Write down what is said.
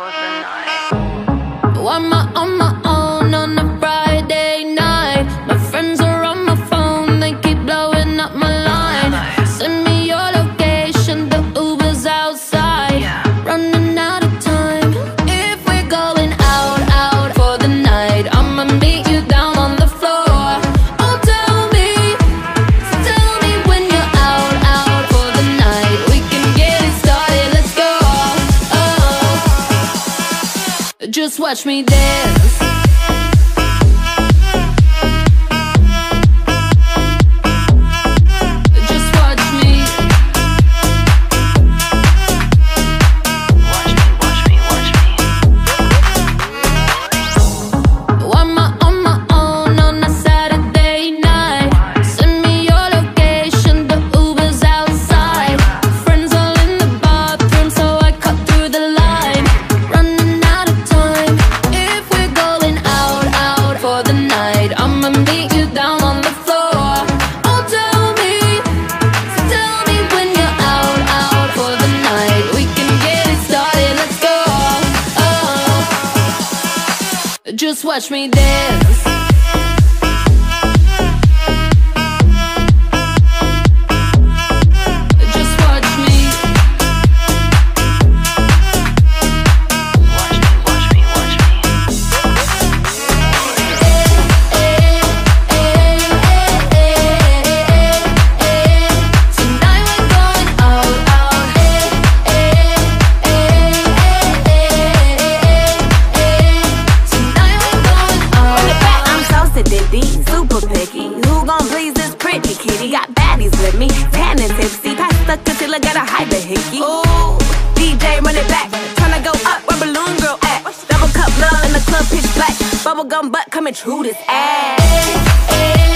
for the night. Why am I on my Just watch me dance. Just watch me dance. on, please, this pretty kitty. Got baddies with me, tan and tipsy. Pass the concealer, got a the hickey. Ooh, DJ run it back. Tryna go up where Balloon Girl at. Double cup love in the club, pitch black. Bubblegum butt coming true this ass.